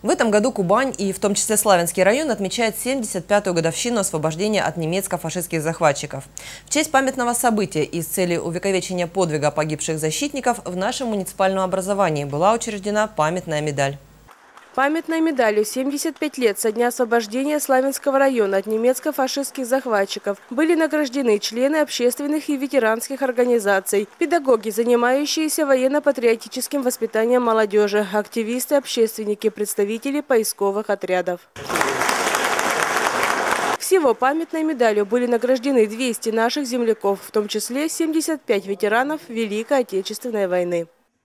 В этом году Кубань и в том числе Славянский район отмечает 75-ю годовщину освобождения от немецко-фашистских захватчиков. В честь памятного события и с целью увековечения подвига погибших защитников в нашем муниципальном образовании была учреждена памятная медаль. Памятной медалью 75 лет со дня освобождения Славянского района от немецко-фашистских захватчиков были награждены члены общественных и ветеранских организаций, педагоги, занимающиеся военно-патриотическим воспитанием молодежи, активисты, общественники, представители поисковых отрядов. Всего памятной медалью были награждены 200 наших земляков, в том числе 75 ветеранов Великой Отечественной войны.